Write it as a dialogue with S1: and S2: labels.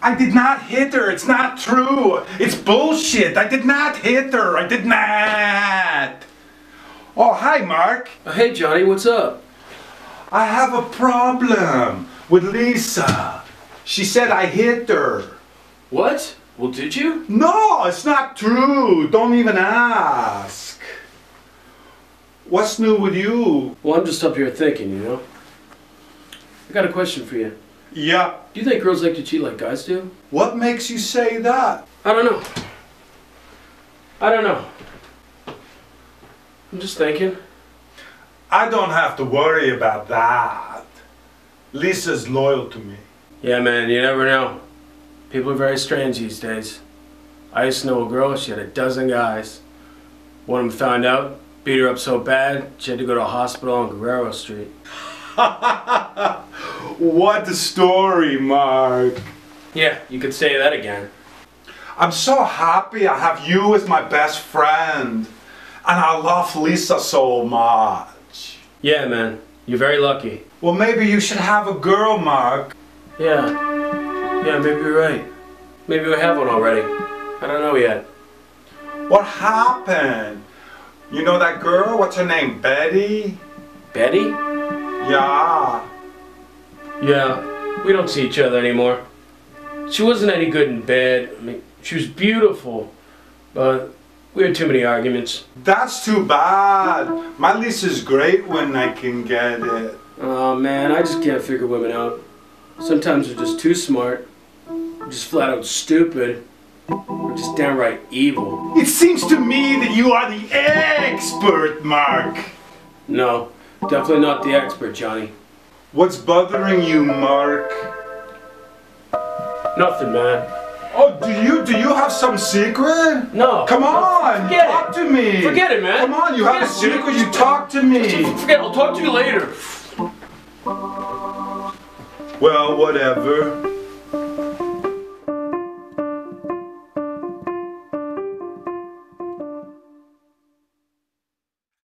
S1: I did not hit her. It's not true. It's bullshit. I did not hit her. I did not. Oh, hi, Mark.
S2: Uh, hey, Johnny, what's up?
S1: I have a problem with Lisa. She said I hit her.
S2: What? Well, did you?
S1: No, it's not true. Don't even ask. What's new with you?
S2: Well, I'm just up here thinking, you know? I got a question for you.
S1: Yeah.
S2: Do you think girls like to cheat like guys do?
S1: What makes you say that?
S2: I don't know. I don't know. I'm just thinking.
S1: I don't have to worry about that. Lisa's loyal to me.
S2: Yeah, man, you never know. People are very strange these days. I used to know a girl, she had a dozen guys. One of them found out, beat her up so bad, she had to go to a hospital on Guerrero Street.
S1: what a story, Mark.
S2: Yeah, you could say that again.
S1: I'm so happy I have you as my best friend. And I love Lisa so much.
S2: Yeah, man, you're very lucky.
S1: Well, maybe you should have a girl, Mark.
S2: Yeah. Yeah, maybe you're right. Maybe we have one already. I don't know yet.
S1: What happened? You know that girl? What's her name? Betty?
S2: Betty?
S1: Yeah.
S2: Yeah, we don't see each other anymore. She wasn't any good in bed. I mean, she was beautiful, but we had too many arguments.
S1: That's too bad. My Lisa's great when I can get it.
S2: Oh man, I just can't figure women out. Sometimes they're just too smart, just flat out stupid, or just downright evil.
S1: It seems to me that you are the expert, Mark.
S2: No, definitely not the expert, Johnny.
S1: What's bothering you, Mark?
S2: Nothing, man.
S1: Oh, do you do you have some secret?
S2: No.
S1: Come on,
S2: Forget
S1: talk
S2: it.
S1: to me.
S2: Forget it, man.
S1: Come on, you
S2: Forget
S1: have a secret. You talk to me.
S2: Forget, It. I'll talk to you later.
S1: Well, whatever.